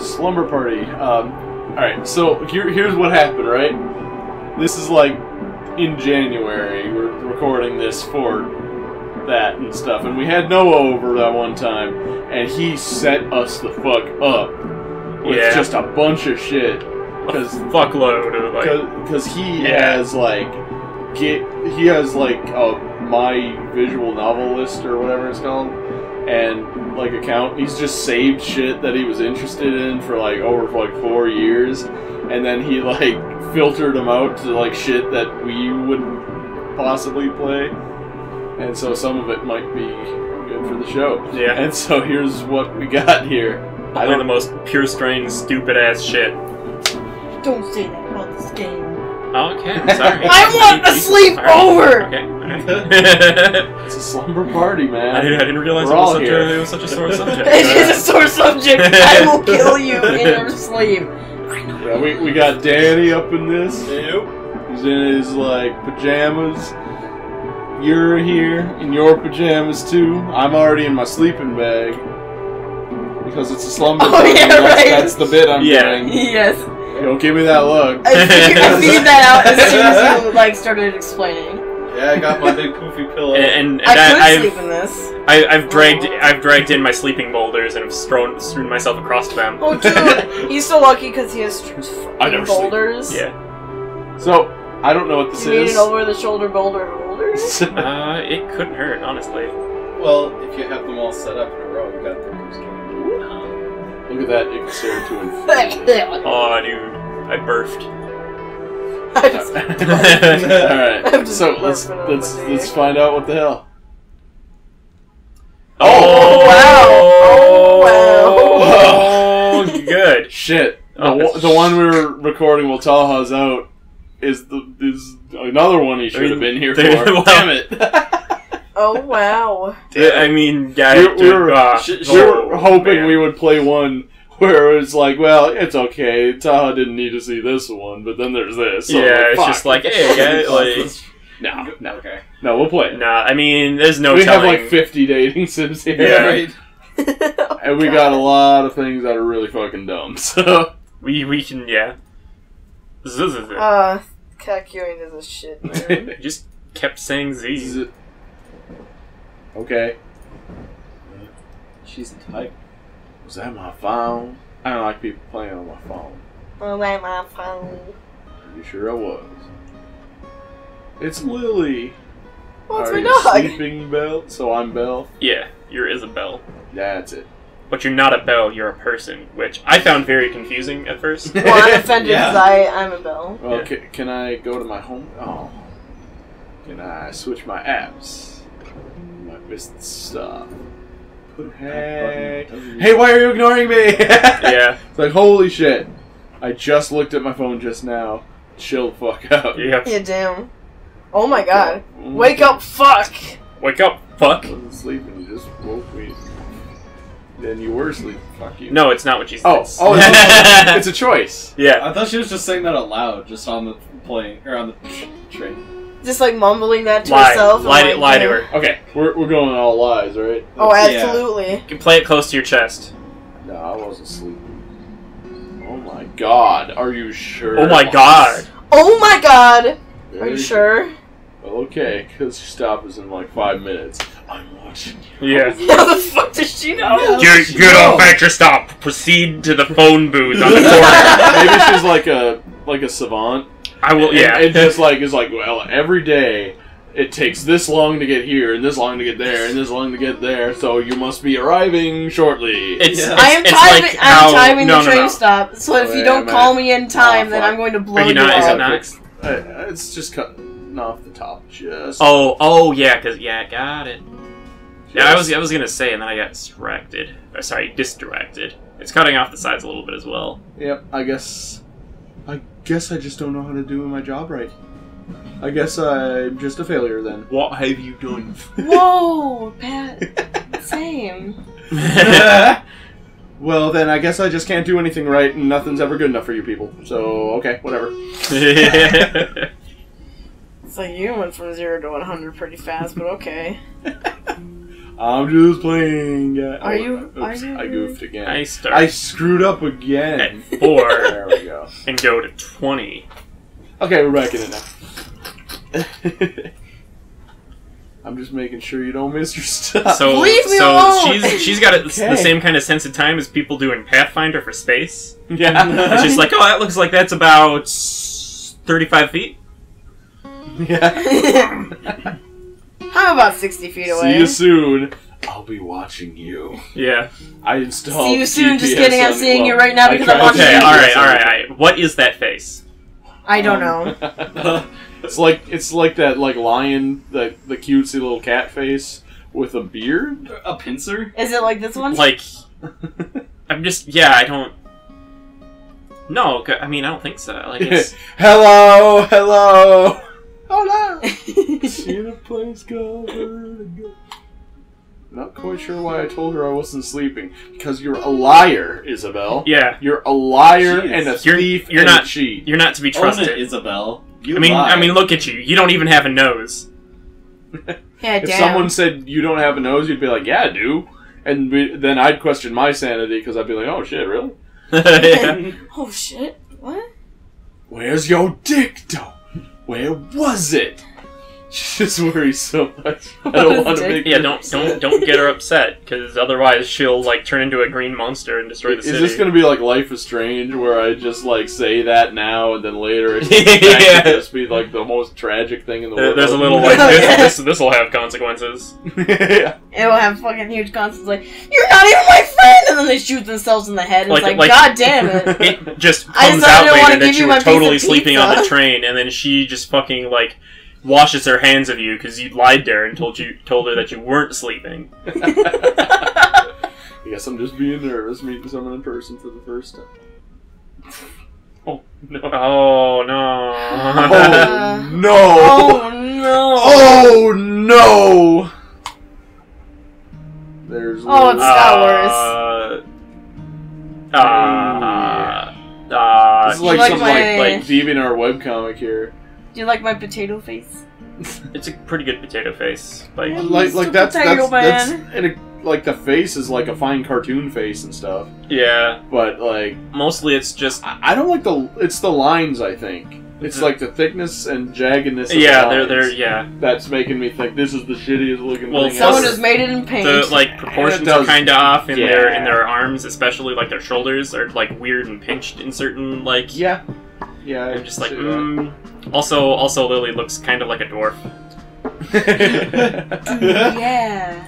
Slumber party. Um, all right. So here, here's what happened. Right. This is like in January. We're recording this for that and stuff, and we had Noah over that one time, and he set us the fuck up with Yeah. just a bunch of shit. Because Fuckload of like. because he Yeah. has like get he has like a my visual novel list or whatever it's called and like account he's just saved shit that he was interested in for like over like four years and then he like filtered them out to like shit that we wouldn't possibly play and so some of it might be good for the show Yeah. and so here's what we got here I Only the most pure strain, stupid ass shit. Don't say that about this game. Oh, okay, I'm sorry. I want a You- you- sleep alright, over! Okay. alright. it's a slumber party man I didn't, I didn't realize We're it was, such a, it was such a sore subject. It is a sore subject. I will kill you in your sleep. I know. Yeah, we, we got Danny up in this. Nope. He's in his like pajamas. You're here in your pajamas too. I'm already in my sleeping bag because it's a slumber Oh, party. yeah, that's, right. that's the bit I'm Yeah. doing. Yes. Don't give me that look. I figured, I figured that out as soon as you like started explaining. Yeah, I got my big poofy pillow. And, and I that, could I've, sleep in this. I, I've dragged I've dragged in my sleeping boulders and I've strewn, strewn myself across them. Oh, dude, he's so lucky because he has tr- I never sleep. boulders. Yeah. So I don't know what this You need is. an over-the-shoulder boulder holders. Uh, it couldn't hurt, honestly. well, if you have them all set up in a row, you got the boost game. Look at that Ixer to infinity. Oh, dude, I birthed. I just, All I'm just So let's let's let's dick. find out what the hell. Oh, Oh, oh, oh, oh good. Shit. The, Oh, one- the one we were recording while Taha's out is the is another one he should have been here for. well- Damn it. Oh wow. I mean, yeah, We- dude, we were- uh, sh- sh- we oh, were hoping man. we would play one where it was like, well, it's okay. Taha didn't need to see this one, but then there's this. So yeah, like, it's fuck. just like, hey, guys, like, no, no, Okay. no, we'll play it. nah. I mean, there's no we have like 50 dating sims here. Yeah, right. And we got a lot of things that are really fucking dumb. So we we can yeah. Zzz. Uh, calculating is a shit, man. Just kept saying Z. Z- okay. She's a type. Was that my phone? I don't like people playing on my phone. oh, wait, my phone. Pretty sure I was. It's Lily. It's Are my you dog. sleeping, Belle? So I'm Belle. Yeah, you're Isabel, That's it. but you're not a bell. You're a person, which I found very confusing at first. Well, I'm offended Yeah. because I I'm a bell. Well, Yeah. ca- can I go to my home? Oh. Can I switch my apps? I missed stuff. Hey. Hey, why are you ignoring me? yeah, It's like, holy shit. I just looked at my phone just now. Chill the fuck out. yeah. Yeah, damn. Oh my god. Mm. Wake up, fuck! Wake up, fuck. I wasn't sleeping, you just woke me. Then you were sleeping. Fuck you. No, it's not what she Oh, says. oh, it's, it's a choice. yeah. I thought she was just saying that aloud, just on the plane or on the train. Just like mumbling that to Lie, herself. I'm lie, like, lie to her. Okay, we're, we're going all lies, right? Oh, Yeah. absolutely. You can play it close to your chest. No, I wasn't sleeping. Oh my god, are you sure? Oh my god. Oh my god! Are you sure? Well, okay, because your stop is in like five minutes. I'm watching you. Yeah. How the fuck does she know? Get, get off at your stop. Proceed to the phone booth on the corner. Maybe she's like a like a savant. I will. And- Yeah. And, just like is like, well, every day it takes this long to get here, and this long to get there, and this long to get there. So you must be arriving shortly. it's, Yeah. it's, I am timing. like I'm timing no, the train no. stop. So if Oh, you don't call me in time, Oh, then. I'm going to blow Are you you not- is it not? Uh, it's just cutting off the top. Just. Oh, oh yeah, cause yeah, got it. Yeah, I was I was gonna say, and then I got distracted. Or, sorry, distracted. It's cutting off the sides a little bit as well. Yep. I guess. I guess I just don't know how to do my job right. I guess I'm just a failure then. What have you done? Whoa, Pat. Same. Well, then I guess I just can't do anything right, and nothing's ever good enough for you people. So okay, whatever. It's like you went from zero to 100 pretty fast, but okay. I'm just playing. uh, Are oh, you- Oops, are you I goofed again. I I, screwed up again. at four There we go. and go to twenty. Okay, we're back in it now. I'm just making sure you don't miss your stuff. So, Leave me so alone! she's she's got it, Okay. the same kind of sense of time as people do in Pathfinder for space. yeah, It's just like, oh, that looks like that's about thirty-five feet. yeah. I'm about 60 feet away. See you soon. I'll be watching you. Yeah. I installed. See you soon, just GPS kidding, I'm seeing well, you right now because I'm tried watching Okay. you. GPS All right. All on right. it. All right. What is that face? I don't know. it's like it's like that like lion, the the cutesy little cat face with a beard. A pincer? Is it like this one? Like, I'm just. Yeah. I don't. No. I mean, I don't think so. Like, it's. hello, hello, hola. In a place called Vertigo. Not quite sure why I told her I wasn't sleeping. Because you're a liar, Isabel. Yeah. You're a liar Jeez. and a You're- thief you're and not- a cheat. You're not to be Own trusted. it, Isabel. You I mean, I mean, look at you. You don't even have a nose. yeah, If damn. someone said you don't have a nose, you'd be like, yeah, I do. And we, then I'd question my sanity because I'd be like, oh shit, really? yeah. Oh shit! What? Where's your dick, though? Where was it? She just worries so much. I don't want to make Yeah, don't upset. don't don't get her upset because otherwise she'll like turn into a green monster and destroy the city. Is city. this gonna be like Life is Strange, where I just like say that now and then later it Yeah. yeah. just be like the most tragic thing in the There- world? There's a little like this. This this will have consequences. yeah. It will have fucking huge consequences. Like, you're not even my friend, and then they shoot themselves in the head. And Like- it's like, like- God damn it! It just comes decided I out later that give you you were totally of sleeping on the train, and then she just fucking like washes her hands of you because you lied there and told you told her that you weren't sleeping. I guess I'm just being nervous meeting someone in person for the first time. Oh no! Oh no! Oh no! oh no! Oh no! There's Oh, it's- Star Uh, uh, uh, This is like like some my- like like DeviantArt webcomic here. Do you like my potato face? it's a pretty good potato face. Like, Yeah. Like like that's Potato that's, that's Man. and it, like the face is like a fine cartoon face and stuff. yeah, But like mostly it's just I, I don't like the it's the lines. I think it's The- like the thickness and jaggedness. Of yeah, the they're lines. they're yeah. That's making me think this is the shittiest looking Well, thing. Someone Plus- just made it in paint. The like proportions It are does- kind of off in their yeah. in their arms, especially like their shoulders are like weird and pinched in certain like. yeah, yeah. I I'm just like, mm. also, also Lily looks kind of like a dwarf. yeah.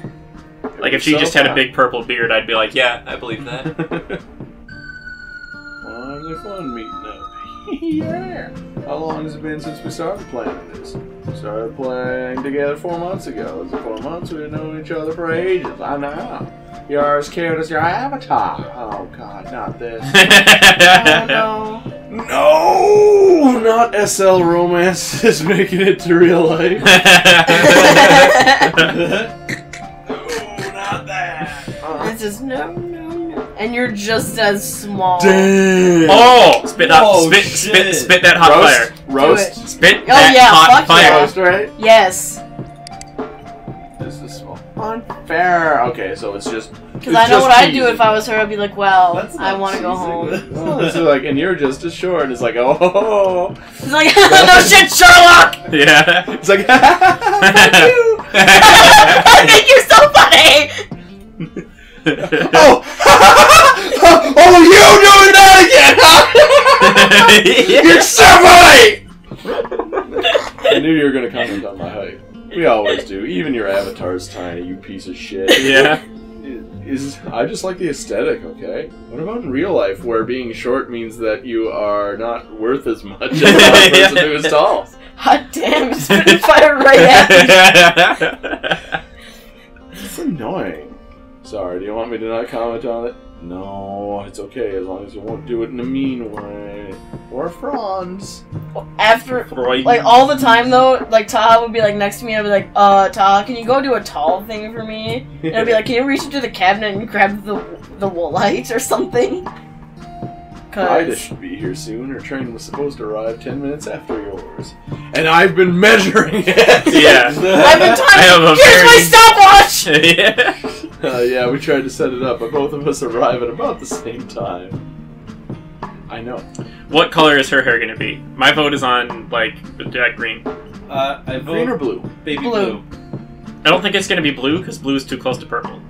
Like if she So just had a big purple beard, I'd be like, yeah, I believe that. Finally fun meeting up. yeah. How long has it been since we started playing this? We started playing together four months ago. Is it four months? We've known each other for ages. I know. You're as cute as your avatar. Oh god, not this. Oh no, not SL romance is making it to real life. Oh, not that. no. It's just no, no, no. And you're just as small. Damn. oh, spit out, Whoa, oh, spit, shit. spit, spit that hot fire. roast, roast. Spit Oh, that yeah, hot fuck fire. yeah. Roast, right? Yes. This is small. Unfair. Okay, so it's just. Because I know what I'd do if I was her. I'd be like, well, I want to go home. Oh, this like, and you're just as short. And it's like, oh, He's like, no shit, Sherlock! Yeah. it's like, fuck you. I think you're so funny! Oh, oh, you doing that again? You're so funny. I knew you were gonna comment on my height. We always do. Even your avatar's tiny. You piece of shit. yeah. Is I just like the aesthetic, okay? What about in real life, where being short means that you are not worth as much as a person who is tall? Hot damn, it's spitting fire right at me. It's annoying. Sorry, do you want me to not comment on it? No, it's okay as long as you won't do it in a mean way. Or fronds. After, Freud. like, all the time though, like, Taha would be like next to me, I'd be like, uh, Taha, can you go do a tall thing for me? And I'd be like, can you reach into the cabinet and grab the the woolite or something? Ida should be here soon. Her train was supposed to arrive ten minutes after yours, and I've been measuring it. Yeah. I've been I have a talking. Here's my very- stopwatch. yeah. Uh, yeah, we tried to set it up, but both of us arrive at about the same time. I know. What color is her hair gonna be? My vote is on like that green. Uh, I vote Green or blue? baby Blue. blue. I don't think it's gonna be blue because blue is too close to purple.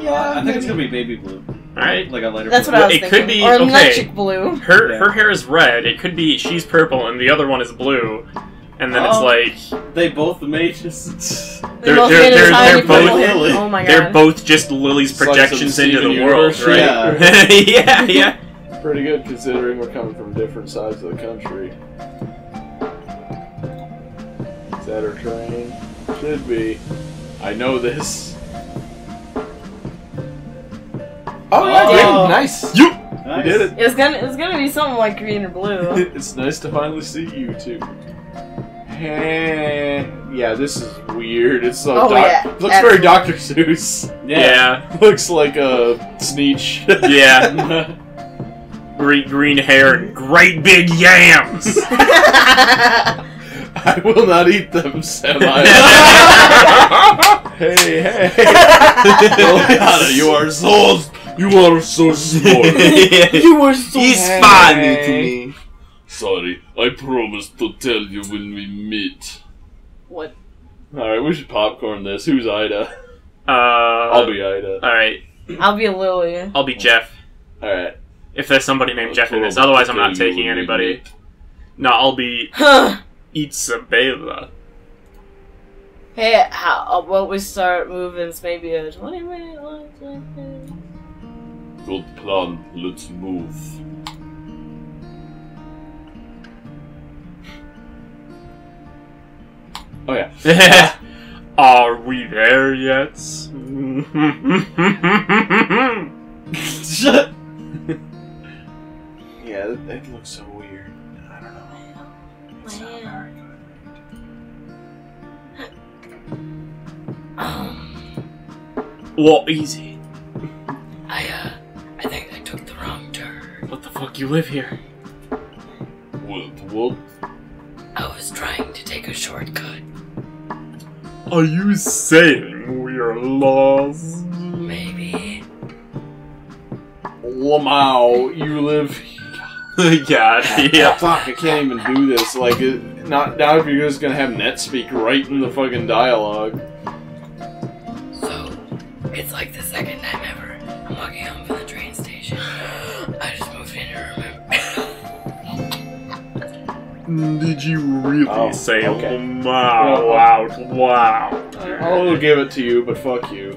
Yeah, I think it's gonna be baby blue. All right. Like a lighter That's blue. what I was It could thinking. be- or okay. electric blue. Her Yeah. her hair is red. It could be she's purple and the other one is blue, and then it's Oh. like They both mages. They They're- both they're- made a they're- tiny they're both- hair. Oh my they're both just Lily's It's like projections into Steven the world, Universe right? shit. yeah, yeah. Pretty good considering we're coming from different sides of the country. Is that her train? Should be. I know this. Oh, yeah, dude, oh. nice. You. Nice. You did it. It's gonna it's gonna be something like green or blue. it's nice to finally see you too. Eh, yeah, this is weird. It's so Oh, doc- yeah, looks very. Dr. Seuss. Yeah, looks like a Sneetch. yeah. Green green hair and great big yams. I will not eat them, Semi. hey, hey. Liliana, you are so you are so smart. you were so He's Hey. funny to me. Sorry, I promised to tell you when we meet. What? Alright, we should popcorn this. Who's Ida? Uh, I'll be Ida. All right, I'll be a Lily. I'll be Jeff. Alright. If there's somebody named I Jeff in this, otherwise I'm not taking anybody. No, I'll be Huh. Isabella. Hey, how about we start moving? It's maybe a twenty minute lunch. like this? Good plan. Let's move. Oh yeah. Are we there yet? Shut. Yeah, that, that looks so weird. I don't know. It's not very good. Um, well, easy. I uh, I think I took the wrong turn. What the fuck? You live here? What? What? I was trying to take a shortcut. Are you saying we are lost? Maybe. Lamau, you live. God, yeah. Fuck, I can't even do this. Like, it, not now if you're just gonna have NetSpeak right in the fucking dialogue. So, it's like the second time ever. I'm walking home from the Did you really Oh, say okay. Oh wow out wow? I'll give it to you, but fuck you.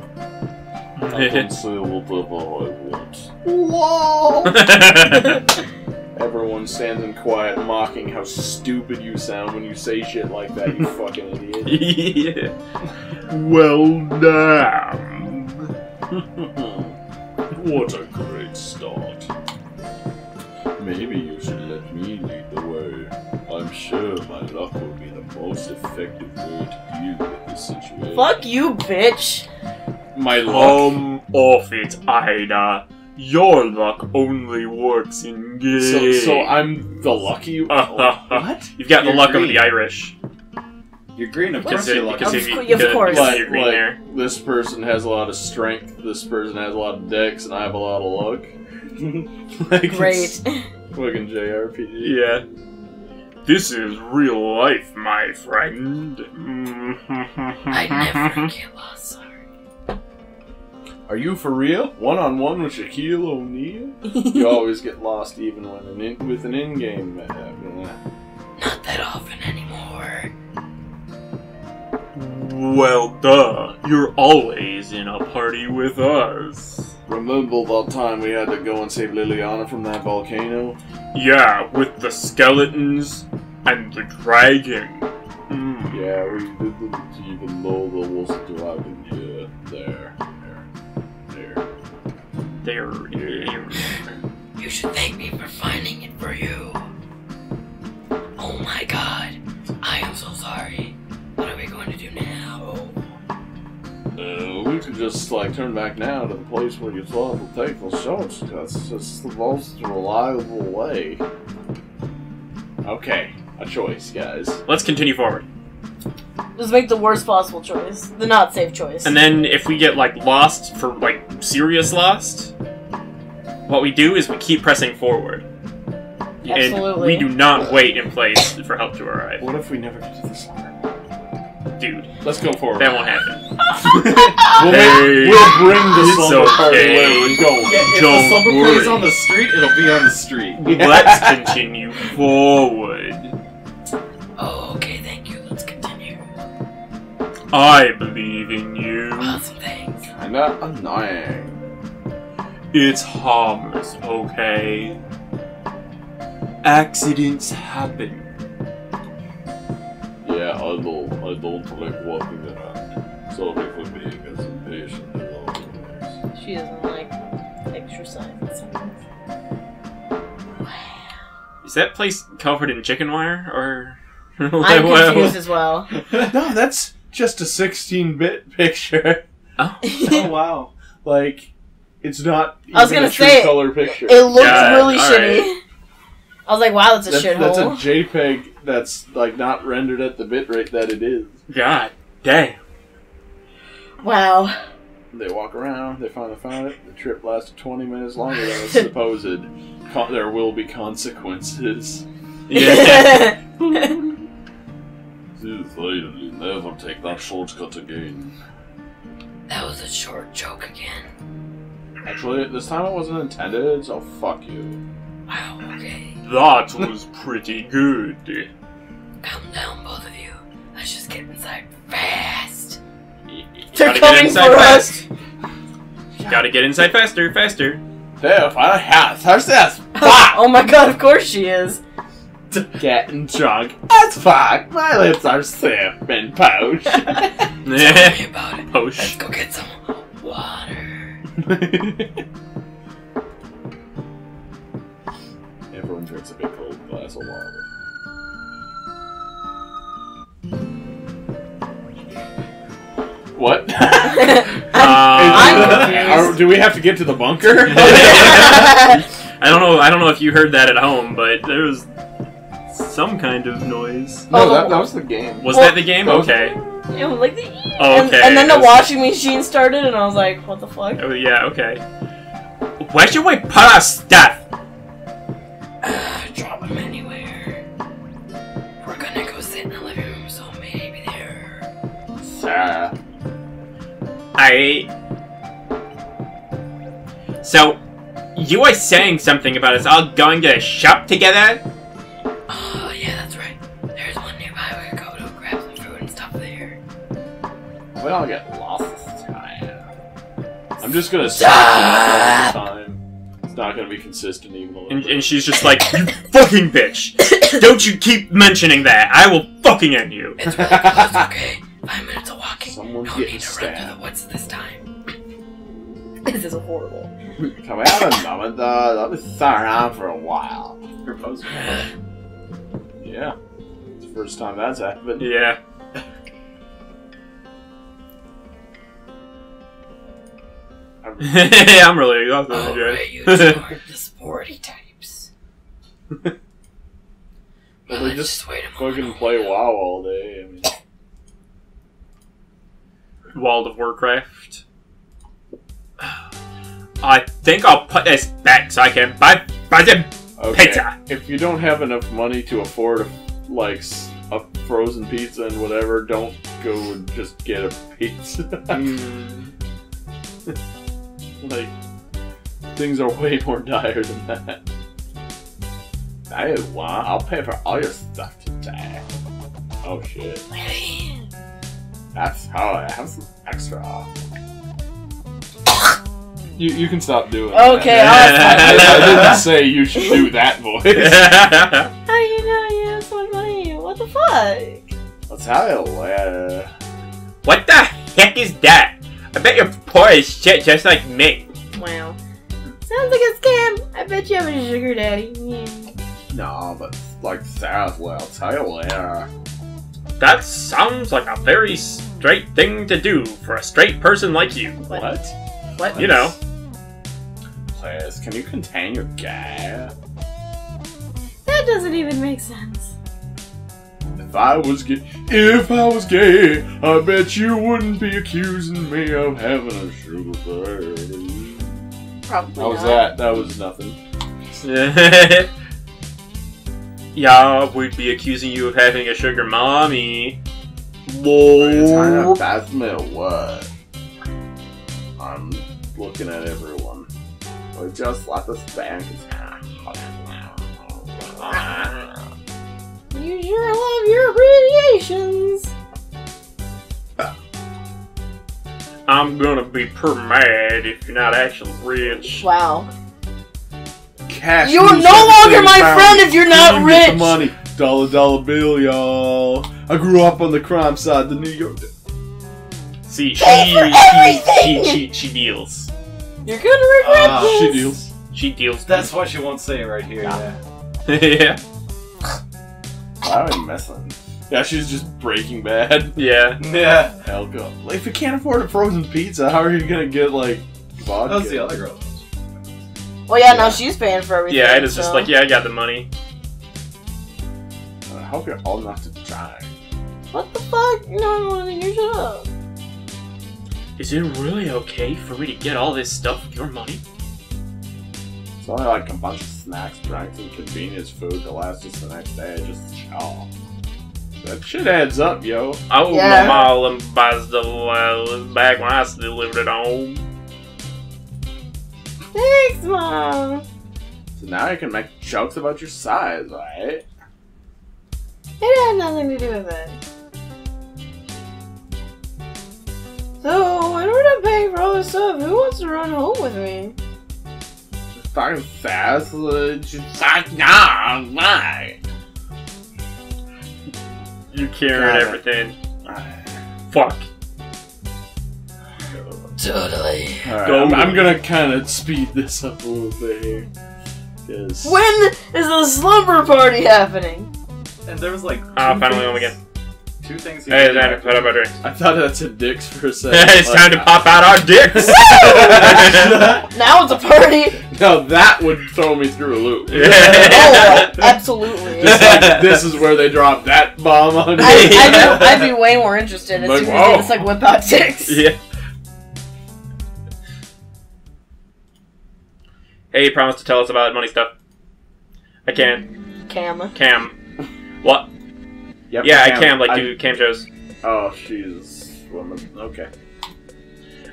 say whatever I want. Whoa! Everyone stands in quiet, mocking how stupid you sound when you say shit like that, you fucking idiot. yeah. Well done. what a great start. Maybe you should let me lead the way. I'm sure my luck will be the most effective way to deal with this situation. Fuck you, bitch. My luck? Come off it, Ida. Your luck only works in games. So, so I'm the lucky What? You've got the You're luck of green. the Irish. You're green, of course it- you're lucky. because Of if you- cou- of because- course. because Like, you're green like, there. this person has a lot of strength, this person has a lot of dex, and I have a lot of luck. like it's Great. Fucking JRPG. Yeah. This is real life, my friend. I never get lost, oh, sorry. Are you for real? One on one with Shaquille O'Neal? You always get lost even when an in- with an in-game map. Not that often anymore. Well, duh. You're always in a party with us. Remember that time we had to go and save Liliana from that volcano? Yeah, with the skeletons and the dragon. Mm. Yeah, we didn't even know there was a dragon here. There. There. There. There, there. You should thank me for finding it for you. Oh my god. I am so sorry. Uh, we could just, like, like turn back now to the place where you thought to take the shots. That's just the most reliable way. Okay, a choice, guys. Let's continue forward. Just make the worst possible choice. The not safe choice. And then if we get like lost for like serious lost, what we do is we keep pressing forward. And we do not wait in place for help to arrive. What if we never get to the summer? Dude, Let's go forward. that won't happen. We'll, Hey, make, we'll bring the it's slumber party okay. where we're going. Yeah, if Don't the slumber worry. plays on the street, it'll be on the street. Let's continue forward. Oh, okay, thank you. Let's continue. I believe in you. Awesome, thanks. Kinda annoying. It's harmless, okay? Accidents happen. Yeah, I don't, I don't like walking around. Sorry for being as impatient as always. She doesn't like exercise. it. Is that place covered in chicken wire, or? I'm confused as well. no, that's just a 16-bit picture. Oh. Oh wow. Like, it's not even I was gonna a true say, color picture. It looks Yeah, really all shitty. I was like, wow, that's a that's, that's a. JPEG that's like not rendered at the bitrate that it is. God damn. Wow. They walk around, they finally found it. The trip lasted 20 minutes longer than was supposed. Con- there will be consequences. Yeah. Please finally never take that shortcut again. That was a short joke again. Actually, this time it wasn't intended, so fuck you. Wow, okay. that was pretty good. Calm down, both of you. Let's just get inside fast. They're coming inside for fast. Gotta get inside faster, faster. There, find a house. How's this? oh my god, of course she is. Getting drunk as fuck. My lips are stiff and pouch. Tell me about it. Let's go get some water. Everyone drinks a big cold glass of water. What? I'm Uh, confused. Are- do we have to get to the bunker? I don't know. I don't know if you heard that at home, but there was some kind of noise. no, that, that was the game. Was Well- that the game? Okay. It was like the Oh, and, and then the That's- washing machine started, and I was like, what the fuck? Oh yeah. Okay. Where should we put our stuff? Uh, drop them anywhere. We're gonna go sit in the living room, so maybe there. Sarah. I. So, you were saying something about us all going to a shop together? Oh, yeah, that's right. There's one nearby we could go to grab some food and stuff there. We don't get lost this time. I'm just gonna say this time. It's not gonna be consistent even a little And, bit. and she's just like, you fucking bitch! Don't you keep mentioning that! I will fucking end you! It's really close, okay? Five minutes of walking. Someone's no getting need to run through the woods this time. This is horrible. Can we have a moment though? Let me sit around for a while. Propose. Yeah. It's the first time that's happened. Yeah. I'm- I'm really exhausted. Oh, Jared. right, you two are the sporty types. Well, they let's just wait a moment. fucking play WoW all day. I mean, World of Warcraft. I think I'll put this back so I can buy, buy some okay. pizza. If you don't have enough money to afford like a frozen pizza and whatever, don't go and just get a pizza. Hmm. Like things are way more dire than that. I want. I'll pay for all your stuff today. Oh shit. That's how I have some extra. You, you can stop doing that. Okay, I, I'll I didn't say you should do that voice. How you know you have so much money? What the fuck? Let's have it later. what the heck is that? I bet you're poor as shit just like me. Wow. Sounds like a scam. I bet you have a sugar daddy. Yeah. No, but like Sarah's well, I'll tell you. That sounds like a very straight thing to do for a straight person like you. What? What? You know. Please, can you contain your gay? That doesn't even make sense. If I was gay, if I was gay, I bet you wouldn't be accusing me of having a sugar daddy. Probably How was not. that? That was nothing. yeah, we'd be accusing you of having a sugar mommy. Are you trying Lol. to me what? I'm looking at everyone. Or just let us bank. You sure love your abbreviations. I'm gonna be per mad if you're not actually rich. Wow. Cash You're no longer my pounds. friend if you're not Give me the rich. money. Dollar dollar bill, y'all. I grew up on the crime side of New York. See, she, Pay she, she, she, she deals. You're gonna regret Ah, this. She deals. She deals. That's what she won't say right here. Yeah. Yeah. Yeah. Why am I messing? Yeah, she's just Breaking Bad. Yeah. Yeah. Hell go. Like, if you can't afford a frozen pizza, how are you gonna get like vodka? That was the other girl. Well, yeah, now she's paying for everything. Yeah, it is just like, yeah, I got the money. I hope you're old enough to drive. What the fuck? No, you shut up. Is it really okay for me to get all this stuff with your money? It's only like a bunch of snacks, drinks, and convenience food to last us the next day. Just chill. That shit adds up, yo. Oh, Yeah. my mom the uh, back when I still lived at home. Thanks, mom. So now you can make jokes about your size, right? It had nothing to do with it. So, in order to pay for all this stuff, who wants to run home with me? Fucking fast. uh, Just like, nah, why? You carrying Got it. everything. Fuck. Totally. Alright, Go. I'm, I'm gonna kind of speed this up a little bit here. 'Cause- When is the slumber party happening? And there was like. Ah, two finally home things- again. Two things. he Hey, did Xander, after- put up our drinks. I thought that's a dicks for a second. it's Like, time to pop out our dicks! Now it's a party. No, that would throw me through a loop. oh, absolutely. Just like, this is where they drop that bomb on you. I, I'd, be, I'd be way more interested as Like, soon as whoa. like whip out dicks. yeah. Hey, you promised to tell us about money stuff. I can't. Cam. Cam. What? Yep, Yeah, I Cam. can, like, do cam shows. Oh, she's woman. Okay.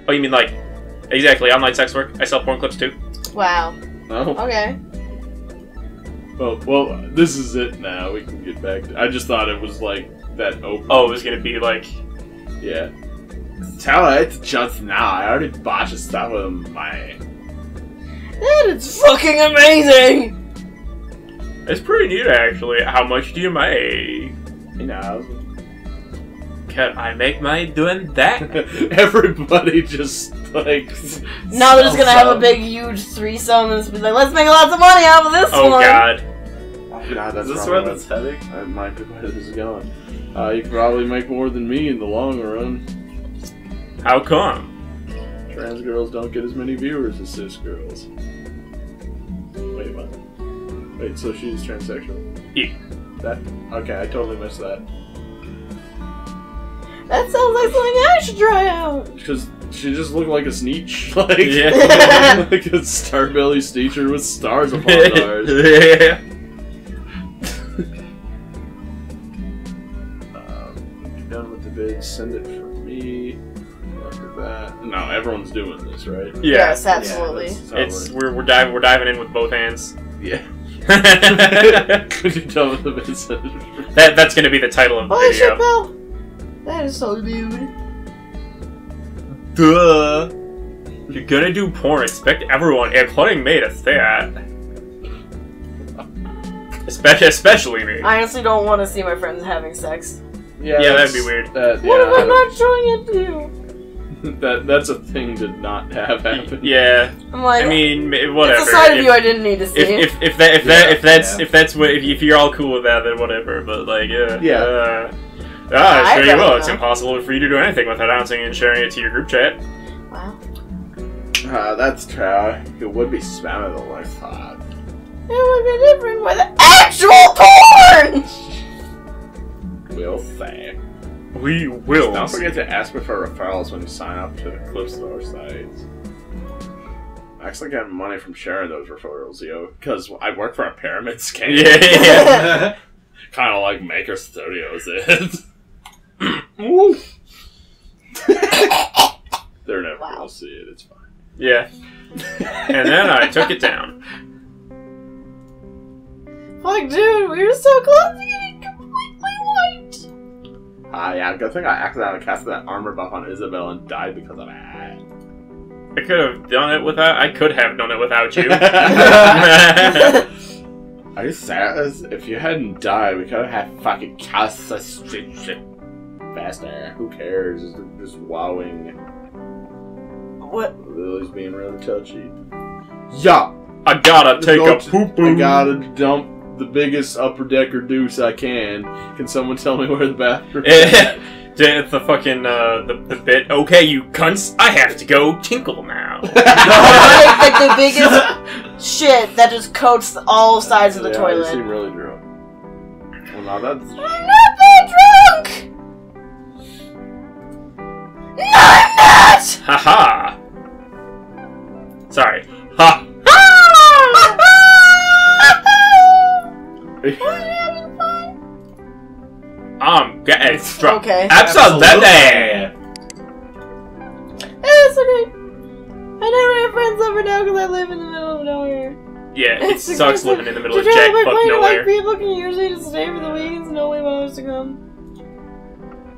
Oh, you mean, like, exactly, online sex work? I sell porn clips too. Wow. No. Okay. Well, well, this is it now. We can get back. To, I just thought it was like that open. Oh, it was gonna be like. yeah. Tell her it's just now. I already bought your stuff with my. That is fucking amazing! It's pretty neat, actually. How much do you make? You know. Can I make money doing that? Everybody just like. Now they're just gonna have a big, huge threesome and just be like, let's make lots of money out of this oh, one! God. some- Oh, God, that's Is this where what- that's heading? That might be where this is going. Uh, you could probably make more than me in the long run. How come? Trans girls don't get as many viewers as cis girls. Wait, what? Wait, so she's transsexual? Yeah. That? Okay, I totally missed that. That sounds like something I should try out! Because she just looked like a Sneetch. Like, Yeah. like a starbelly sneecher with stars upon ours. yeah. Um, done with the vid, send it for me. Look at that. No, everyone's doing this, right? Yeah. Yes, absolutely. that's how It's we're we're diving we're diving in with both hands. yeah. That when you're the vid, send it for me. that's gonna be the title of the Holy shit, video. Bill! That is so dude. Duh. If you're gonna do porn, expect everyone, including me, to say that. Especially, especially me. I honestly don't want to see my friends having sex. Yeah, Yeah, that'd be weird. That, What if I'm not showing it to you? that that's a thing to not have happen. Yeah, I'm like, I mean, m- whatever. it's a side of you I didn't need to see. if, if, if that if that if that's yeah. if that's what if, if you're all cool with that then whatever but like yeah Yeah. uh, Ah, I sure you don't will. It's know. impossible for you to do anything without announcing and sharing it to your group chat. Wow. Uh, that's true. It would be spamming the I thought. It would be different with actual porn! We'll say. We will. Don't forget to ask me for referrals when you sign up to the Cliff Store sites. I actually get money from sharing those referrals, yo, because I work for a pyramid scheme. Yeah, yeah. kind of like Maker Studios is. They're never Wow. gonna see it. It's fine. yeah. And then I took it down. Like, dude, we were so close to getting completely white! Ah, yeah. Good thing I accidentally cast that armor buff on Isabel and died because of that. I could have done it without. I could have done it without you. Are you serious? If you hadn't died, we could have had fucking cast this shit, shit faster. Who cares? Just, just wowing. What? Lily's being really touchy. Yeah, I gotta take Go a to- poop. I gotta dump the biggest upper decker deuce I can. Can someone tell me where the bathroom is? It's the fucking uh, the, the bit. Okay, you cunts. I have to go tinkle now. like, like the biggest shit that just coats all sides of the yeah, You toilet. seem really drunk. Well, now that's. I'm not that drunk! No, I'm not! Haha. Sorry. Ha. Are you having fun? Um. Getting drunk. Okay. Absolutely. It's okay. I never have friends over now because I live in the middle of nowhere. Yeah, it It's sucks good- living in the middle of jack fuck nowhere. Like people can usually just stay for the weekends. No one bothers to come.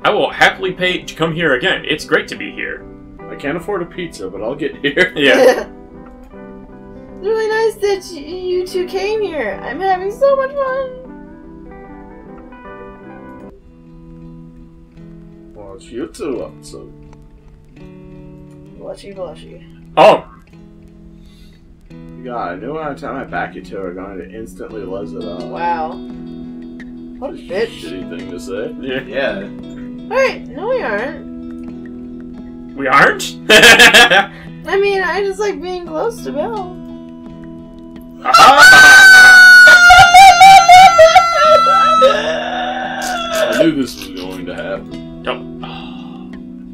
I will happily pay to come here again. It's great to be here. I can't afford a pizza, but I'll get here. Yeah. it's really nice that you, you two came here. I'm having so much fun. What's you two up to? Blushy, blushy. Oh. God, I knew every time I back you two are going to instantly les it up. Wow. What a bitch. Shitty thing to say. Yeah. Yeah. Alright, no we aren't. We aren't. I mean, I just like being close to Bill. I knew this was going to happen. Don't.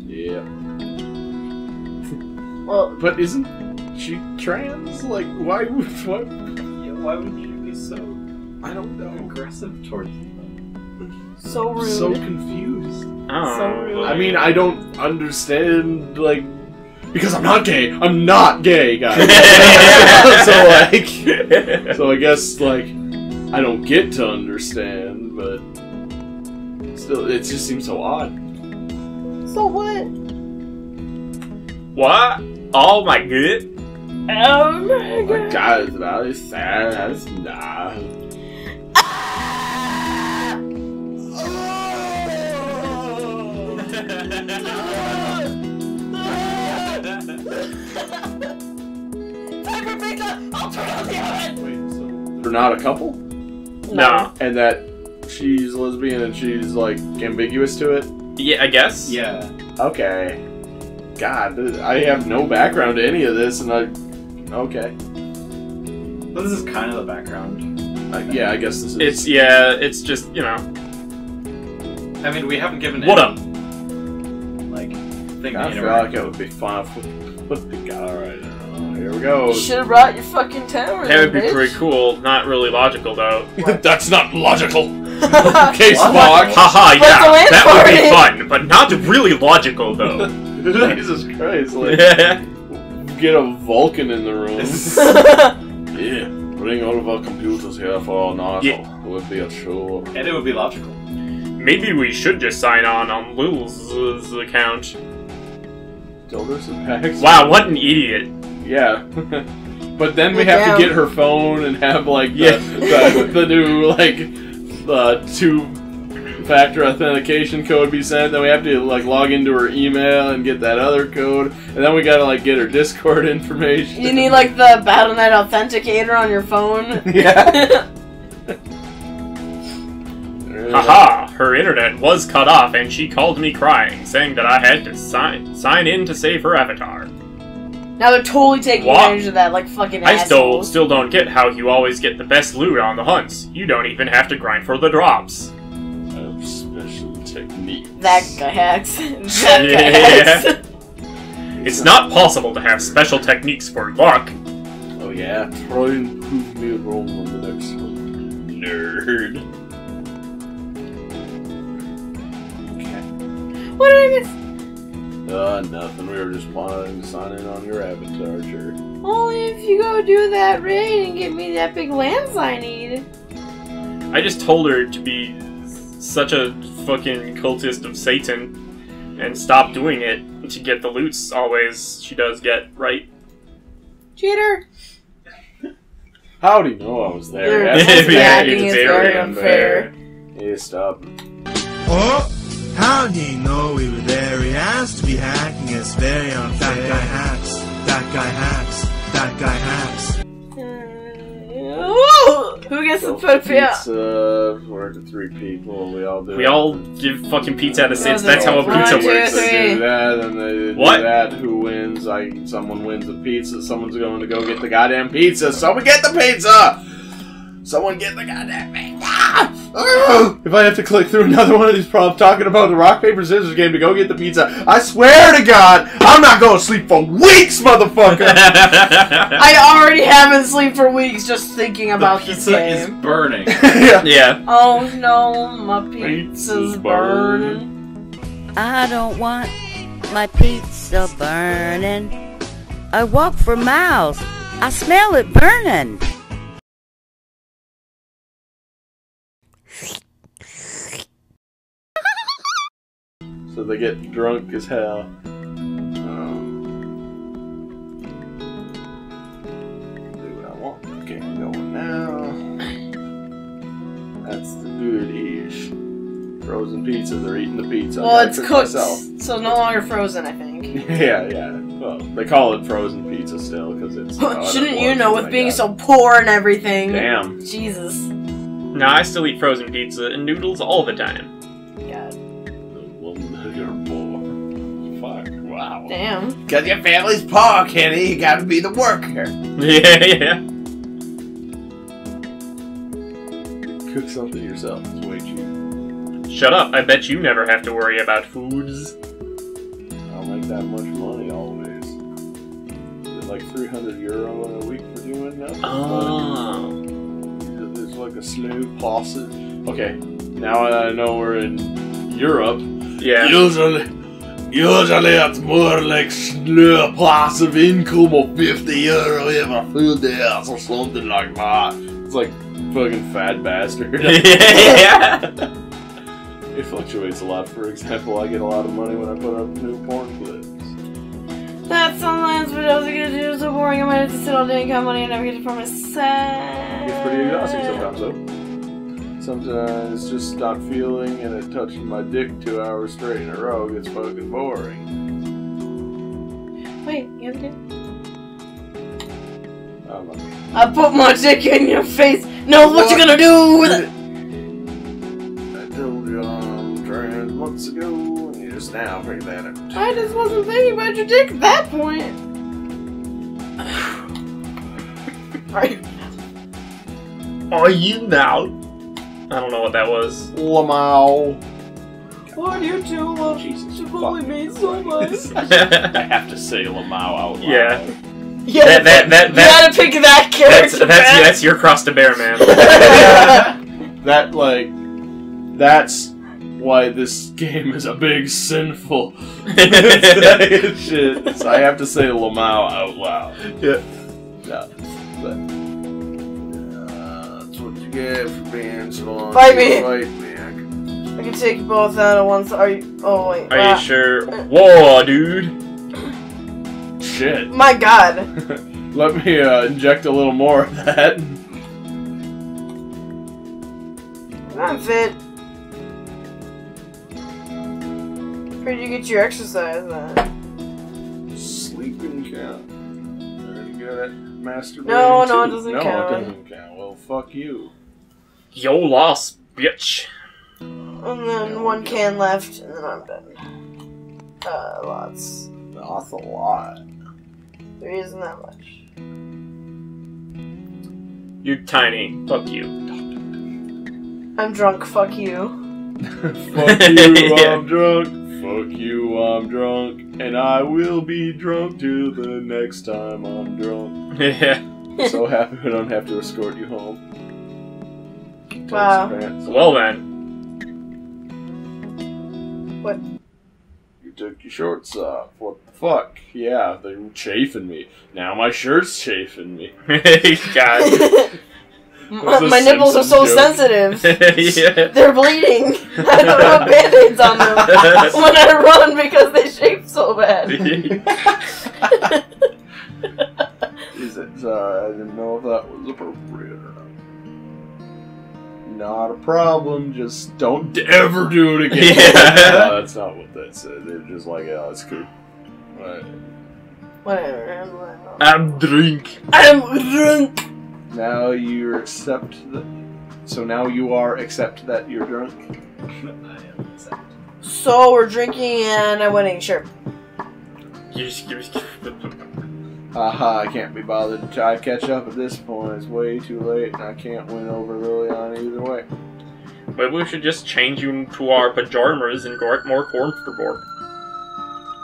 Yeah. well, But isn't she trans? Like, why would what? yeah. Why would you be so I don't know. aggressive towards them? so rude. So confused. Oh. So rude. I mean, I don't understand. Like, because I'm not gay. I'm not gay, guys. so like, so I guess like, I don't get to understand, but still, it just seems so odd. so what? what? Oh my god. Oh my Like, god. guys, that is sad. That's not. I'll turn on the oven! Wait, so they're not a couple, No. and that she's lesbian and she's like ambiguous to it. Yeah, I guess. Yeah. Okay. God, I have no background to any of this, and I. Okay. But this is kind of the background. Uh, yeah, I guess this is. It's yeah. It's just you know. I mean, we haven't given What any, up? like thing I to feel like it would be fun if we put we go. You should have brought your fucking camera. That would be bitch. pretty cool. Not really logical though. That's not logical. okay. Okay, Spock. Haha, But yeah, that for would be fun, but not really logical though. Jesus Christ! Like, get a Vulcan in the room. yeah, bring all of our computers here for our novel. Yeah. It Would be a chore. and it would be logical. Maybe we should just sign on on Lil's uh, account. Dildos and packs. Wow, what an idiot! Yeah. but then we have out. to get her phone and have like the, Yeah. the, the new like uh, two factor authentication code be sent. Then we have to like log into her email and get that other code. And then we gotta like get her Discord information. you need like the Battle.net authenticator on your phone. Yeah. Haha! Her internet was cut off and she called me crying, saying that I had to sign sign in to save her avatar. Now they're totally taking What? advantage of that, like fucking I still assholes. still don't get how you always get the best loot on the hunts. You don't even have to grind for the drops. I have special techniques. That guy hacks. that guy Yeah. hacks. It's not possible to have special techniques for luck. Oh yeah, try and prove me wrong on the next one. Nerd. Okay. what did I miss? Uh, nothing. We were just planning to sign in on your avatar, sure. Only if you go do that raid and get me that big lance I need. I just told her to be such a fucking cultist of Satan and stop doing it to get the loots always she does get right. Cheater! How do you know I was there? You're That's supposed to be Yeah, it's is very very unfair. Yeah, stop. Oh, how do you know we were there? He has to be hacking. It's very unfair. That guy hacks. That guy hacks. That guy hacks. Who gets the foot. Pizza. Uh, we're to three people. We all do. We it. all give fucking pizza out of six. That's how a one, pizza two, works. three. They do that, and they do What? that. Who wins? I. Someone wins a pizza. Someone's going to go get the goddamn pizza. Someone get the pizza. Someone get the goddamn pizza. Ugh. If I have to click through another one of these problems talking about the rock paper scissors game to go get the pizza, I swear to God, I'm not going to sleep for weeks, motherfucker. I already haven't slept for weeks just thinking about the this pizza is burning. yeah. yeah. Oh no, my Pizza's pizza's burning. burning. I don't want my pizza burning. I walk for miles. I smell it burning. So they get drunk as hell. Um, do what I want. Okay, I'm going now. That's the good-ish. Frozen pizza. They're eating the pizza. I Well, it's cook cooked, myself. so no longer frozen, I think. yeah, yeah. Well, they call it frozen pizza still because it's. oh, Shouldn't you know with my being God. so poor and everything? Damn. Jesus. Nah, I still eat frozen pizza and noodles all the time. Damn. Because your family's poor, Kenny. You gotta be the worker. Yeah, yeah. Cook something yourself. It's way cheap. Shut up. I bet you never have to worry about foods. I don't make that much money always. Is it like 300 euro in a week for doing that? Ah. Oh. There's like a slow process. Okay, now I know we're in Europe. Yeah. Usually, usually it's more like slow pass of income of 50 euro every few days or something like that. It's like fucking fat bastard. yeah. It fluctuates a lot. For example, I get a lot of money when I put up new porn clips. That's sometimes what else I get to do so boring. I might have to sit all day and count money and never get it for myself. It's pretty exhausting sometimes, though. Sometimes just not feeling and it touching my dick two hours straight in a row gets fucking boring. Wait, you have to I'm like, I put my dick in your face. No, what, you gonna do with it? I told you I'm trans months ago, and you just now figured that out. I just wasn't thinking about your dick at that point. Right. Are you now? I don't know what that was. Lamau. Why do you two love Jesus to bully me so much? I have to say Lamau out loud. Yeah. Yeah, That- that- that- you that- gotta pick that That's character. that's man. that's your cross to bear, man. that like that's why this game is a big sinful shit. So I have to say Lamau out loud. Yeah. Yeah. But get for being so long. Fight me. Fight me. I can- take you both out at once. Are you? Oh wait. Are Ah, you sure? Whoa, dude. Shit. My God. Let me uh, inject a little more of that. I'm fit. Where'd you get your exercise then? Sleeping count. Very good at masturbating. No, no, it too. doesn't no, count. it doesn't count. Well, fuck you. Yo lost, bitch. And then one can left, and then I'm done. Uh, lots. That's a lot. Three isn't that much. You're tiny. Fuck you. I'm drunk, fuck you. Fuck you, I'm drunk. Fuck you, I'm drunk. And I will be drunk till the next time I'm drunk. yeah. so happy I don't have to escort you home. Wow. Well then. What? You took your shorts uh, off. What the fuck? Yeah, they were chafing me. Now my shirt's chafing me. God. my, my nipples are so joke. sensitive. yeah. They're bleeding. I don't have band-aids on them when I run because they shape so bad. Is it? Sorry, I didn't know if that was appropriate or not. Not a problem. Just don't ever do it again. Yeah. No, that's not what that said. They're just like, yeah, that's cool. Right. Whatever. I'm oh. drink. I'm drunk. Now you accept that. So now you are accept that you're drunk. So we're drinking and I'm winning. Sure. Haha, I can't be bothered to try to catch up at this point. It's way too late, and I can't win over Liliana either way. Maybe we should just change you into our pajamas and get more comfortable.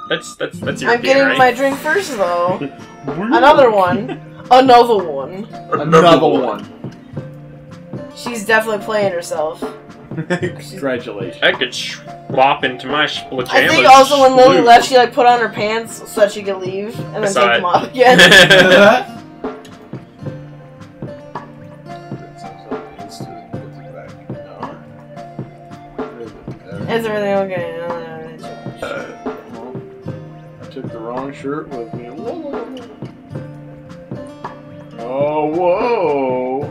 That's that's that's your I'm getting right? my drink first though. Another one. Another one. Another one. She's definitely playing herself. Congratulations. I could swap into my pajamas. I think also when Lily left, she like put on her pants so that she could leave and then Aside. take them off again. Is everything okay? Uh, I took the wrong shirt with me. Oh, whoa!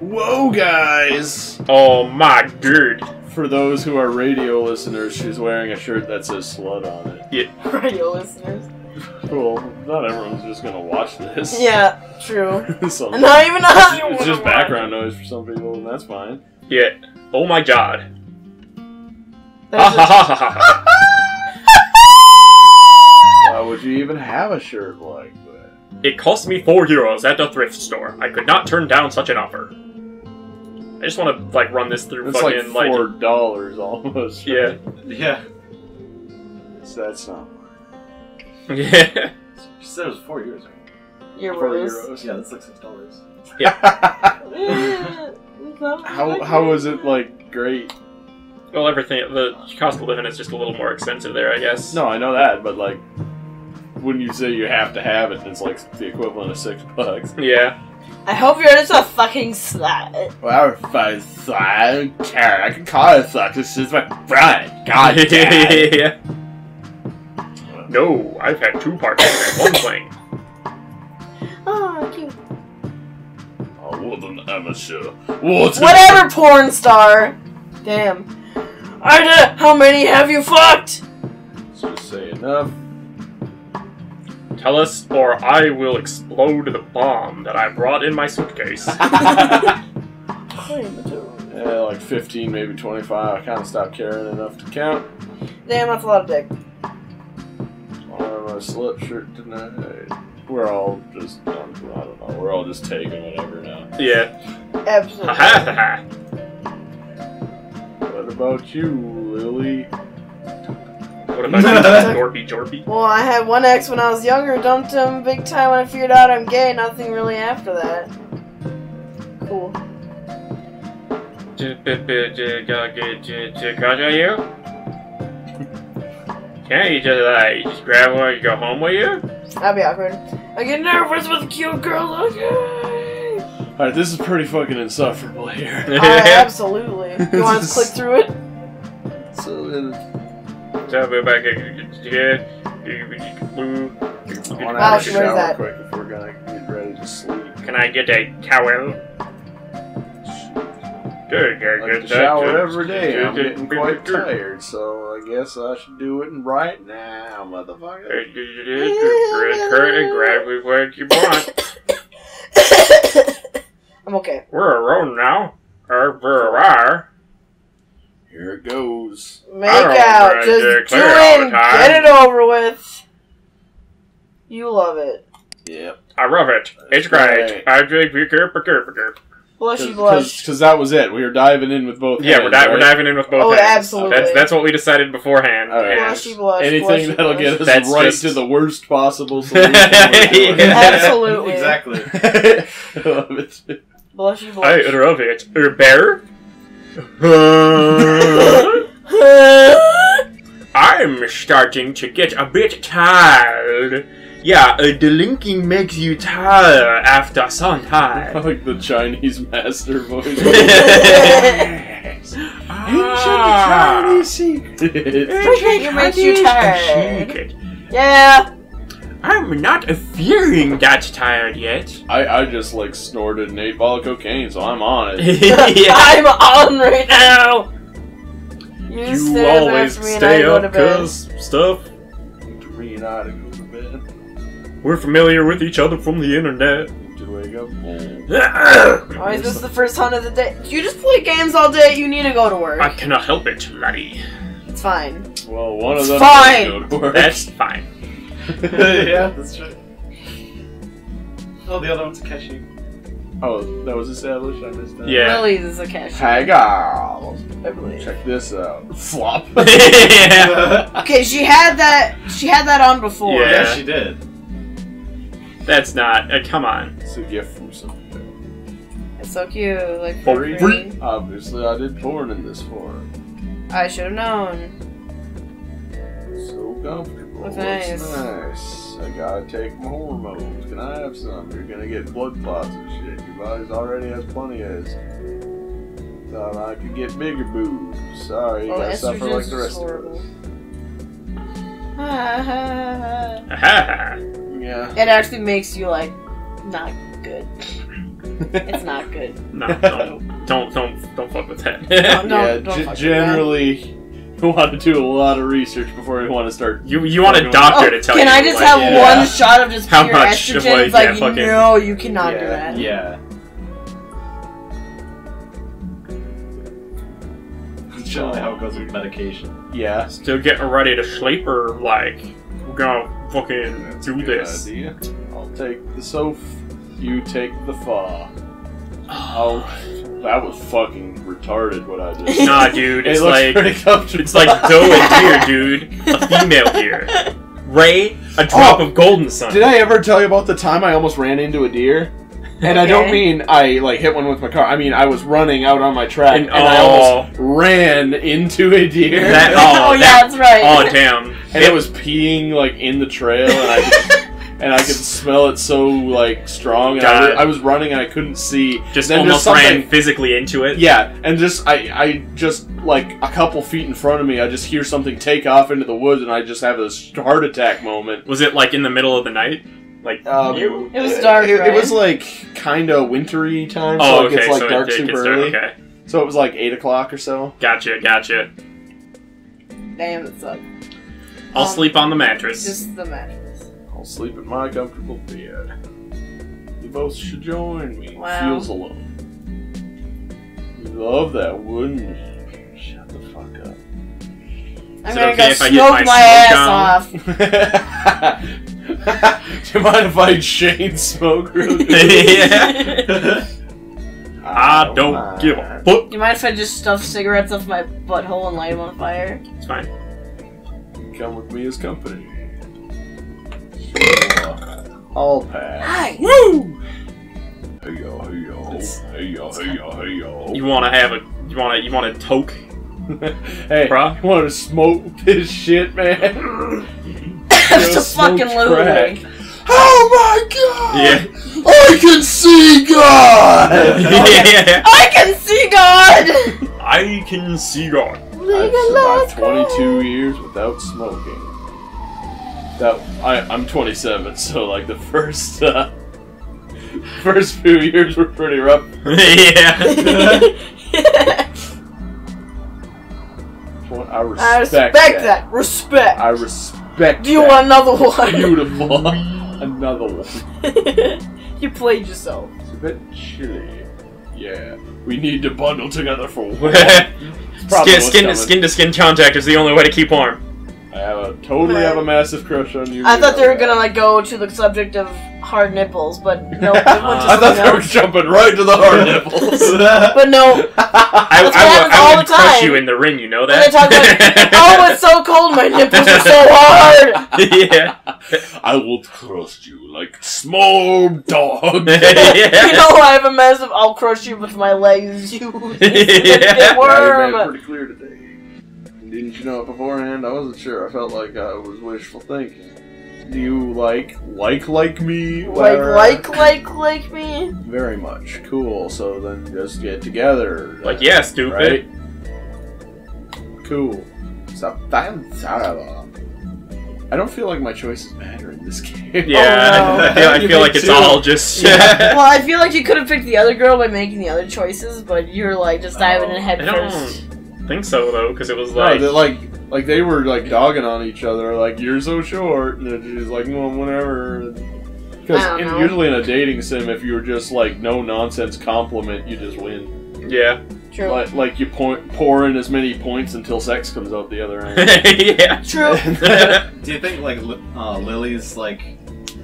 Whoa, guys! Oh my god. For those who are radio listeners, she's wearing a shirt that says slut on it. Radio listeners. Well, not everyone's just gonna watch this. Yeah, true. so, not even us. it's just background noise for some people, and that's fine. Yeah. Oh my god. There's Ha ha ha ha ha. Why would you even have a shirt like that? It cost me four euros at the thrift store. I could not turn down such an offer. I just want to like run this through It's like fucking like, four dollars almost. yeah right? Yeah. So that's not yeah. She said it was four years, right? Your four rose. euros. Yeah, that's like six dollars. Yeah, how like how was it like great? Well, everything the cost of living is just a little more expensive there, I guess. No, I know that, but like when you say you have to have it, it's like the equivalent of six bucks. Yeah. I hope you're just a fucking slut. Well, if I, I don't care. I can call it slut This is my friend. God damn. No, I've had two partners in one plane. Oh, cute. Oh, what an amateur. What? an- Whatever, porn star. Damn. I did. How many have you fucked? Just say enough. Tell us, or I will explode the bomb that I brought in my suitcase. Yeah, like 15, maybe 25. I kind of stopped caring enough to count. Damn, that's a lot of dick. On my slut shirt tonight. We're all just, I don't know, we're all just taking whatever now. yeah. Absolutely. Ha ha ha. What about you, Lily? What about you, Dorpy Jorpy? Well, I had one ex when I was younger, dumped him big time when I figured out I'm gay. Nothing really after that. Cool. Got you? Can't you just like just grab one and go home with you? That'd be awkward. I get nervous with cute girls. Okay. Alright, this is pretty fucking insufferable here. I, absolutely. You want to click through it? So, uh, So we're back again. I want to Wow, have a she wears shower that. quick if we're gonna get ready to sleep. Can I get a towel? Good, good, I like good. to shower every day. I'm getting quite tired, so I guess I should do it right now, motherfucker. Grab, grab me what you want. I'm okay. We're alone now. Or we're are. Here it goes. Make out. Just do it. Get it over with. You love it. Yep. I love it. It's great. Right. I drink beer, beer, beer, beer. Blushy blush. Because that was it. We were diving in with both Yeah, we're, hands, di- we're diving in with both Oh, hands. absolutely. That's that's what we decided beforehand. All right. and- Blushy blush. Anything blushy that'll blush. get us That's right just- to the worst possible solution. Absolutely. exactly. I love it. Blushy I love it. Bear? I'm starting to get a bit tired. Yeah, uh, drinking makes you tired after some I time. like the Chinese master voice. Ah. secret. Drinking makes you tired. Secret. Yeah. I'm not feeling that tired yet. I, I just like snorted an eight ball of cocaine, so I'm on it. yeah. I'm on right now. You, You stand always after me and stay I up because stuff. Three and I to go to bed. We're familiar with each other from the internet. To wake up. boom. Why is this the first hunt of the day? You just play games all day. You need to go to work. I cannot help it, laddie. It's fine. Well, one of them Fine. go to work. That's fine. yeah, that's true. Oh, the other one's a Keshi. Oh, that was established. I missed that. Yeah. Lily's is a cash. Hey guys, I check this out. Flop. yeah. Okay, she had that. She had that on before. Yeah. yeah, she did. That's not. Uh, come on. It's a gift from somebody. It's so cute. Like for free. free. Obviously, I did porn in this form. I should have known. So comfortable. Looks Looks nice. nice. I gotta take my hormones. Can I have some? You're gonna get blood clots and shit. Your body's already has plenty of. Thought I could get bigger boobs. Sorry, you Oh, gotta suffer like the rest horrible. of us. Ahaha. Yeah. it actually makes you like not good. It's not good. No, don't, don't, don't, don't fuck with that. Don't- yeah, don't ge- fuck with that. generally, we want to do a lot of research before we want to start. you, you want a doctor Oh, to tell you. can you? I just like, have yeah. one shot of just How pure much of, estrogen? like, it's like, fucking- no, you cannot do Yeah. that. Yeah. It's generally how it goes with medication. Yeah. Still getting ready to sleep or like we're gonna fucking That's a do good this? Idea. I'll take the sofa. You take the fa. Oh, that was fucking retarded. What I just. Nah, dude, It it's looks like pretty comfortable. it's like doe and deer, dude. A female deer. Ray, a drop Oh, of golden sun. Did I ever tell you about the time I almost ran into a deer? And I don't mean I like hit one with my car. I mean I was running out on my track And- and, I oh. almost ran into a deer. That- Oh, Oh, yeah, that's right. Oh damn! and it was peeing like in the trail, and I could, and I could smell it so like strong. And I, God. I was running and I couldn't see. just Then almost just ran physically into it. Yeah, and just I I just like a couple feet in front of me, I just hear something take off into the woods, and I just have this heart attack moment. Was it like in the middle of the night? Like Um, you? It was dark, It, it was like kind of wintry time, Oh, so it okay. gets like so dark it, it super gets dark. early. Okay, So it was like eight o'clock or so. gotcha, gotcha. Damn, it sucked. I'll Um, sleep on the mattress. Just the mattress. I'll sleep in my comfortable bed. You both should join me. Wow. Feels alone. You love that, wouldn't you? Shut the fuck up. I'm it gonna okay go if I smoke get my my, smoke ass on? off. Do you mind if I chain smoke real quick? yeah. I don't give a fuck. You mind if I just stuff cigarettes up my butthole and light them on fire? It's fine. Come with me as company. Sure. I'll pass. Hi. Woo! Hey yo, hey yo, hey yo, hey yo, hey yo. You want to have a? You want to? You want to toke? hey, Bruh. you want to smoke this shit, man? That's Just a fucking smoke crack. Lily. Oh my god! Yeah. I can see God! yeah. I can see God! I can see God. I've survived 22 years without smoking. That I, I'm 27, so like the first uh, first few years were pretty rough. yeah. I I respect, respect that. that. Respect. I respect. Do you that. want another one? Beautiful. Another one. you played yourself. It's a bit chilly. Yeah, we need to bundle together for war. skin, probably skin, skin to skin contact is the only way to keep warm. I totally have a massive crush on you. I thought they were that. gonna like go to the subject of hard nipples, but no. It went to I thought something they were else. jumping right to the hard nipples. But no, I, That's what I, happens I all would the crush time. you in the ring, you know and that? they talk about, oh, it's so cold, my nipples are so hard. yeah. I will crush you like small dog. You know, I have a massive. I'll crush you with my legs. You Yeah. yeah. I made it worm. pretty clear today. Didn't you know it beforehand? I wasn't sure. I felt like I was wishful thinking. Do you like like like me? Like, Lara? like, like, like me. Very much. Cool. So then just get together. Like, yeah, stupid. Right? Cool. Stop I don't feel like my choices matter in this game. Yeah, Oh, no. I feel, I feel like it's too? all just. Well, I feel like you could have picked the other girl by making the other choices, but you're like just diving in head I don't first. Think so though, because it was like. they're like like they were like dogging on each other, like you're so short, and she's like, well, whatever. Because usually in a dating sim, if you're just like no nonsense compliment, you just win. yeah. True. Like like you point, pour in as many points until sex comes out the other end. yeah. True. Do you think like Li- uh, Lily's like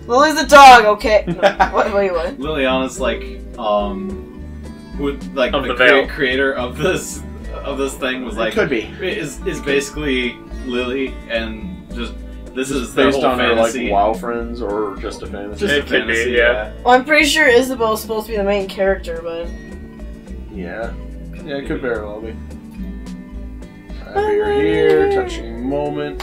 Lily's a dog. Okay. No, wait, wait, what? Liliana's like um who like Of the, the crea- veil. creator of this of this thing was like it could be is is basically Lily and just this is their based whole on her like fantasy. WoW friends or just a fantasy. Just It a could be, fantasy, yeah. Well, I'm pretty sure Isabel's supposed to be the main character, but Yeah, yeah, it could very well be. We're here, touching moment.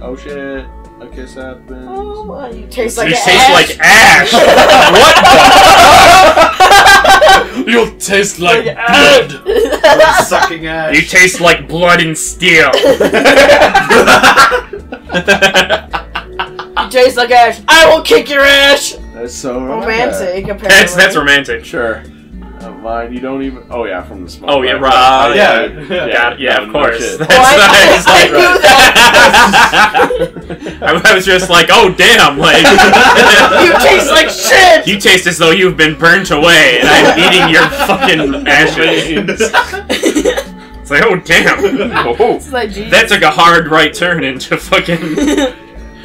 Oh shit, a kiss happened. oh my, you taste like you ash. taste like ash. what? You'll taste Like uh, blood. Yeah. Sucking ass. You taste like blood and steel. You taste like ash. I will kick your ass. That's so Romantic, apparently. that's that's romantic. Sure. Don't mind. You don't even. Oh yeah, from the smoke. Oh, yeah, right. right. Yeah. Got it. Yeah, no, of course. shit. That's Oh, I- nice. I Like- knew I, I was just like, oh damn, like You taste like shit. You taste as though you've been burnt away, and I'm eating your fucking ashes. It's like, oh damn, oh, like, that took a hard right turn into fucking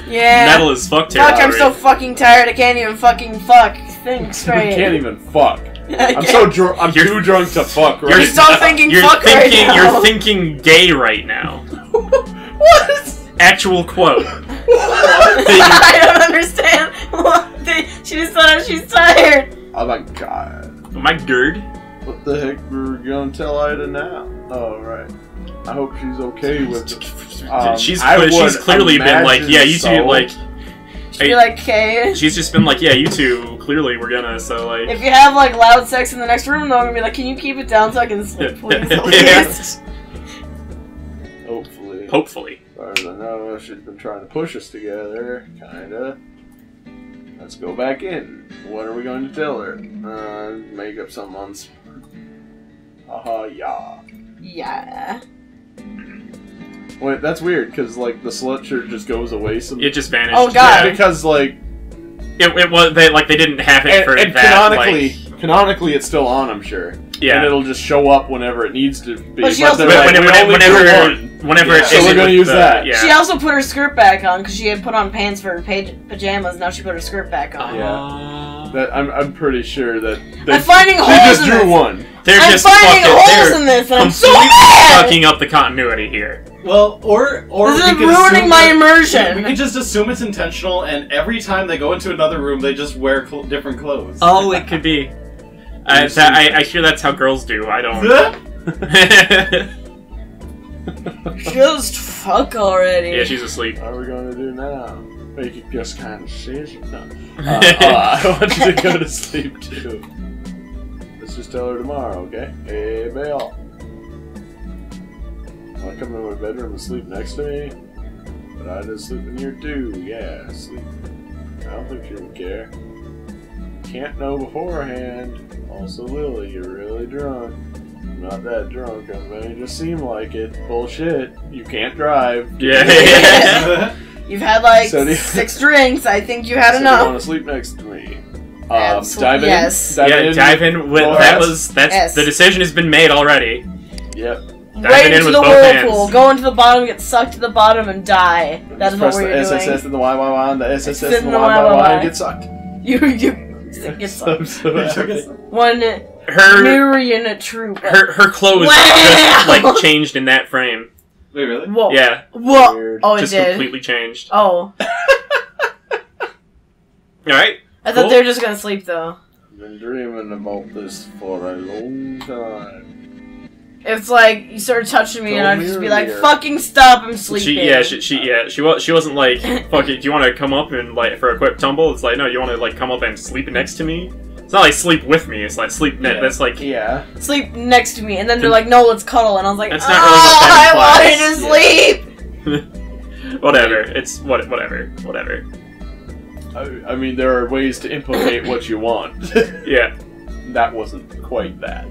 yeah. metal as fuck Fuck, I'm so fucking tired. I can't even fucking fuck. Think I straight. can't even fuck. I I'm so drunk. I'm You're- too drunk to fuck. You're still Stop thinking you're fuck right thinking now. you're thinking gay right now. what? Actual quote. I don't understand. What? They, she just thought she's tired. oh my god. My gird. What the heck were we gonna tell Ida now? Oh right. I hope she's okay with it. Um, she's I cle- she's clearly been like, yeah, you two so. like. She'd be like, okay. She's just been like, yeah, you two clearly we're gonna. So like. If you have like loud sex in the next room, though, I'm gonna be like, can you keep it down so I can sleep, please? Please? Hopefully. Hopefully. As far as I know, she's been trying to push us together, kinda. Let's go back in. What are we going to tell her? Uh, make up some on. sp- Haha, yeah. Yeah. Wait, that's weird because like the slut shirt just goes away some. It just vanished. Oh, God. Yeah. because like It, it was they like they didn't have it and, for and that. canonically, like, canonically it's still on. I'm sure. yeah. And it'll just show up whenever it needs to be. But she also- they're When- like, when- "We only do whenever one." whenever Yeah. it So we're gonna use the- that. Yeah. She also put her skirt back on because she had put on pants for her paj- pajamas. Now she put her skirt back on. Yeah. That I'm, I'm pretty sure that they, I'm finding they holes just in drew this. one. They're I'm just finding fucking, holes they're in this, and I'm so completely mad. fucking up the continuity here. Well, or or This we is could ruining assume my that- immersion. We can just assume it's intentional, and every time they go into another room, they just wear cl- different clothes. Oh, it could be. I, that, I, I hear that's how girls do. I don't. Just fuck already. yeah, she's asleep. What are we going to do now? Make it just kind of serious? No. Uh, uh, I want you to go to sleep too. Let's just tell her tomorrow, okay? Hey, Belle. Want to come in my bedroom and sleep next to me? But I just sleep in here too. Yeah, sleep. I don't think she would care. Can't know beforehand. Also, Lily, you're really drunk. I'm not that drunk. I'm gonna just seem like it. Bullshit. You can't drive. Yeah. You've had like So you- six drinks. I think you had So you enough. want to sleep next to me? Um, Absol- dive in. yes. Dive yeah, in. dive in with that hands? was that's Yes. the decision has been made already. Yep. Right in into with the both whirlpool, hands. go into the bottom, get sucked to the bottom, and die. That is what we're the SSS doing. and the YYY and the SSS and in the the YYY and get sucked. You you get sucked. So happy. One Her Nurian troop. her her clothes just like changed in that frame. Wait, really? Whoa. Yeah, Whoa. Weird. Oh, it just did. completely changed. Oh, All right. I thought Cool. they were just gonna sleep though. I've been dreaming about this for a long time. It's like you started touching me, and I'd just be like, mirror. "Fucking stop! I'm sleeping." She yeah she, she yeah she was she wasn't like fuck it. Do you want to come up and like for a quick tumble? It's like no, you want to like come up and sleep next to me. It's not like sleep with me. It's like sleep. Ne- Yeah. That's like Yeah. sleep next to me, and then they're like, "No, let's cuddle," and I was like, That's "Oh, not really ah, I what wanted to Yeah. sleep." whatever. It's what whatever whatever. I, I mean, there are ways to implicate what you want. Yeah. that wasn't quite that.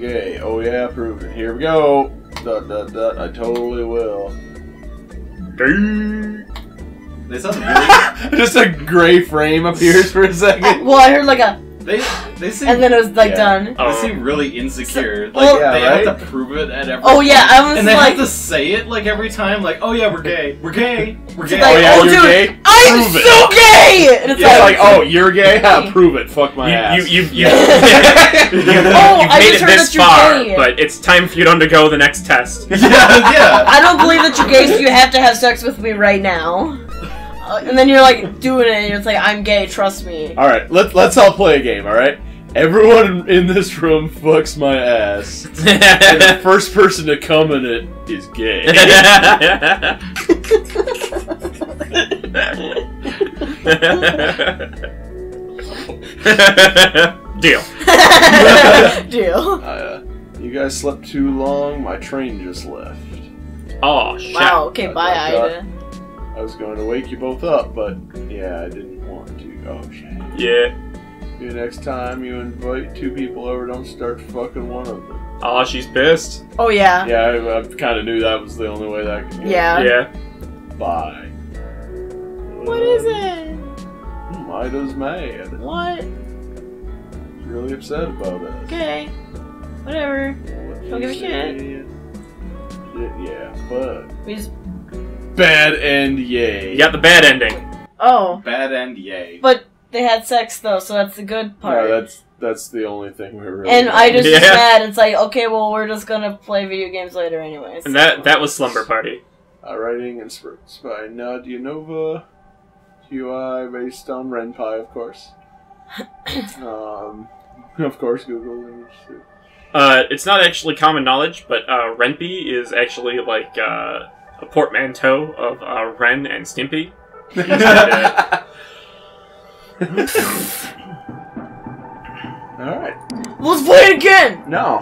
So gay. Oh yeah, prove it. Here we go. Dot dot dot. I totally will. They sound really. Just a gray frame appears for a second. Well, I heard like a, they they seem. and then it was like Yeah. done. they Oh. seem really insecure. Like Well- Yeah, they right? have to prove it at every. Oh yeah, I was And they like, have to say it like every time, like, "Oh yeah, we're gay, we're gay, we're gay." like, oh yeah, oh, you're dude, gay. "I'm Prove it. so gay," and it's It's like, like, oh, you're gay? Ha, prove it. Fuck my You ass. you you you. you Oh, You've I made just it heard this that you're far, gay. but it's time for you to undergo the next test. yeah, yeah. I don't believe that you're gay, so you have to have sex with me right now. Uh, and then you're like doing it, and you're like, I'm gay, trust me. all right, let's let's all play a game. All right. Everyone in this room fucks my ass, and the first person to come in it is gay. Deal. Deal. Uh, you guys slept too long. My train just left. Oh shit. Wow, okay, Dot, bye, dot, dot. Ida. I was going to wake you both up, but yeah, I didn't want to. Oh shit. Yeah. Maybe next time you invite two people over, don't start fucking one of them. Oh, she's pissed. Oh, yeah. Yeah, I, I kind of knew that was the only way that could go. Yeah. Yeah. Bye. What is it? Hmm, Ida's mad. What? She's really upset about us. Okay. Whatever. What Don't give a shit. Shit, yeah, but We just... bad end, yay. You got the bad ending. Oh. Bad end, yay. But they had sex, though, so that's the good part. No, that's that's the only thing we really. and I just was mad. It's like, okay, well, we're just gonna play video games later, anyways. And that that was Slumber Party. Uh, writing and scripts by Nadia Nova. UI based on Ren'Py, of course. um, of course, Google image. Uh, it's not actually common knowledge, but uh, Ren'Py is actually like uh, a portmanteau of uh, Ren and Stimpy. All right. Let's play it again! No.